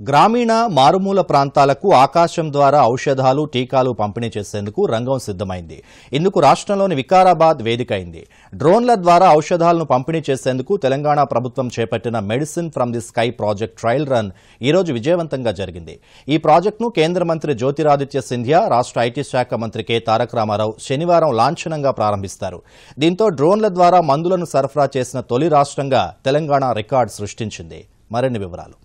గ్రామీణ మారుమూల ప్రాంతాలకు ఆకాశం ద్వారా ఔషధాలు టీకాలు పంపిణీ చేసేందుకు రంగం సిద్దమైంది ఇందుకు రాష్ట్రంలోని వికారాబాద్ వేదిక అయింది. డ్రోన్ల ద్వారా ఔషధాలను పంపిణీ చేసేందుకు తెలంగాణ ప్రభుత్వం చేపట్టిన medicine from the sky project trial run ఈ రోజు విజయవంతంగా జరిగింది. ఈ ప్రాజెక్టును కేంద్ర మంత్రి జ్యోతిరాదిత్య సింధియా రాష్ట్ర ఐటీ శాఖ మంత్రి కె. తారక రామారావు శనివారం లాంఛనంగా ప్రారంభిస్తారు. దీంతో డ్రోన్ల ద్వారా మందులను సరఫరా చేసిన తొలి రాష్ట్రంగా తెలంగాణ రికార్డు సృష్టించింది. మరిన్ని వివరాలు.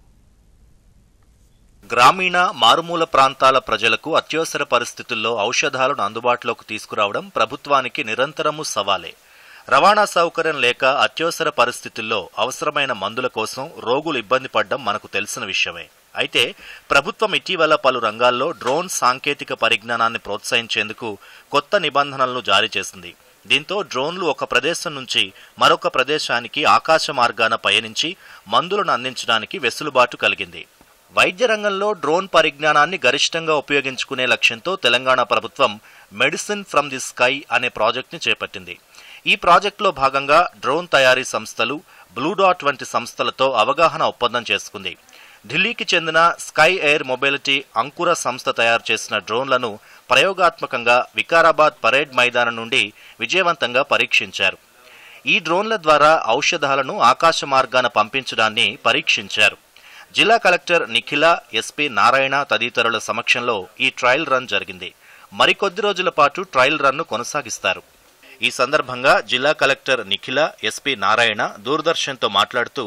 గ్రామీణ మారుమూల ప్రాంతాల ప్రజలకు అత్యవసర పరిస్థితుల్లో ఔషధాలను అందుబాటులోకి తీసుకురావడం ప్రభుత్వానికి నిరంతరము సవాలే. రవాణా సౌకర్యం లేక అత్యవసర పరిస్థితుల్లో అవసరమైన మందుల కోసం రోగులు ఇబ్బంది పడడం మనకు తెలిసిన విషయమే. అయితే ప్రభుత్వం ఇటీవల పలు రంగాల్లో డ్రోన్ సాంకేతిక పరిజ్ఞానాన్ని ప్రోత్సహించేందుకు కొత్త నిబంధనలను జారీ చేసింది. దీంతో డ్రోన్లు ఒక ప్రదేశం నుంచి మరొక ప్రదేశానికి ఆకాశ మార్గాన పయనించి మందులను అందించడానికి వెసులుబాటు కలిగింది. వైద్య రంగంలో డ్రోన్ పరిజ్ఞానాన్ని గరిష్టంగా ఉపయోగించుకునే లక్ష్యంతో తెలంగాణ ప్రభుత్వం మెడిసిన్ ఫ్రమ్ ది స్కై అనే ప్రాజెక్టుని చేపట్టింది. ఈ ప్రాజెక్టులో భాగంగా డ్రోన్ తయారీ సంస్థలు బ్లూడాట్ వంటి సంస్థలతో అవగాహన ఒప్పందం చేసుకుంది. ఢిల్లీకి చెందిన స్కై ఎయిర్ మొబిలిటీ అంకుర సంస్థ తయారు చేసిన డ్రోన్లను ప్రయోగాత్మకంగా వికారాబాద్ పరేడ్ మైదానం నుండి విజయవంతంగా పరీక్షించారు. ఈ డ్రోన్ల ద్వారా ఔషధాలను ఆకాశ మార్గాన పంపించడాన్ని పరీక్షించారు. జిల్లా కలెక్టర్ నిఖిల ఎస్పీ నారాయణ తదితరుల సమక్షంలో ఈ ట్రయల్ రన్ జరిగింది. మరికొద్ది రోజుల పాటు ట్రయల్ రన్ను కొనసాగిస్తారు. ఈ సందర్భంగా జిల్లా కలెక్టర్ నిఖిల ఎస్పీ నారాయణ దూరదర్శన్తో మాట్లాడుతూ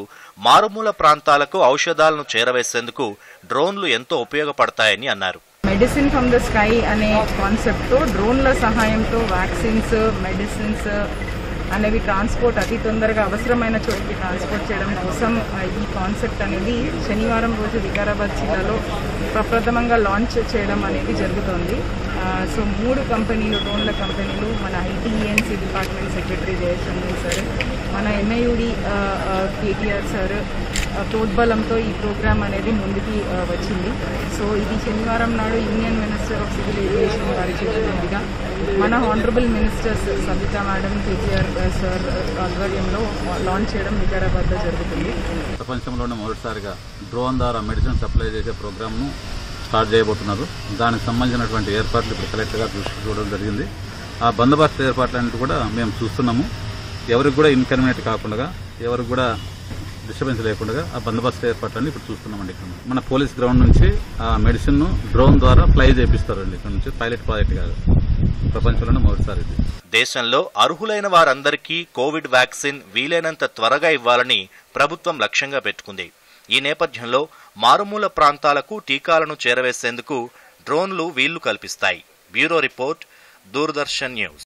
మారుమూల ప్రాంతాలకు ఔషధాలను చేరవేసేందుకు డ్రోన్లు ఎంతో ఉపయోగపడతాయని అన్నారు. మెడిసిన్ ఫ్రమ్ ద స్కై అనే కాన్సెప్ట్తో డ్రోన్ల సహాయంతో వ్యాక్సిన్స్ మెడిసిన్స్ అనేవి ట్రాన్స్పోర్ట్ అతి తొందరగా అవసరమైన చోటికి ట్రాన్స్పోర్ట్ చేయడం కోసం ఈ కాన్సెప్ట్ అనేది శనివారం రోజు వికారాబాద్ జిల్లాలో ప్రప్రథమంగా లాంచ్ చేయడం అనేది జరుగుతోంది. సో మూడు కంపెనీలు డ్రోన్ల కంపెనీలు మన ITNC department secretary Jayachandran sir మన ఎంఐయుడి కేటీఆర్ సార్ ఆ, ప్రోద్బలంతో ఈ ప్రోగ్రామ్ అనేది ముందుకి వచ్చింది. సో ఇది శనివారం నాడు Indian minister of civil aviation గారి చేతుల మన honourable ministers Sabitha madam KTR sir ఆధ్వర్యంలో లాంచ్ చేయడం వికారాబాద్లో జరుగుతుంది. ప్రపంచంలోనే మొదటిసారిగా డ్రోన్ ద్వారా మెడిసిన్ సప్లై చేసే ప్రోగ్రామ్ను స్టార్ట్ చేయబోతున్నారు. దానికి సంబంధించినటువంటి ఏర్పాట్లు ఇప్పుడు కలెక్టర్గా దృష్టి చూడడం జరిగింది. ఆ బందోబస్తు ఏర్పాట్లన్నిటి కూడా మేము చూస్తున్నాము. ఎవరికి కూడా ఇన్కన్వీనియంట్ కాకుండా ఎవరికి కూడా డిస్టర్బెన్స్ లేకుండా ఆ బందోబస్తు ఏర్పాట్లన్నీ ఇప్పుడు చూస్తున్నామండి ఇక్కడ మన పోలీస్ గ్రౌండ్ నుంచి ఆ మెడిసిన్ను డ్రోన్ ద్వారా ఫ్లై చేపిస్తారండి ఇక్కడ నుంచి. పైలట్ ప్రాజెక్ట్ కాదు. ప్రపంచంలోనే మొదటిసారి ఇది. దేశంలో అర్హులైన వారందరికీ కోవిడ్ వ్యాక్సిన్ వీలైనంత త్వరగా ఇవ్వాలని ప్రభుత్వం లక్ష్యంగా పెట్టుకుంది. ఈ నేపథ్యంలో మారుమూల ప్రాంతాలకు టీకాలను చేరవేసేందుకు డ్రోన్లు వీళ్ళు కల్పిస్తాయి. Bureau report Doordarshan news.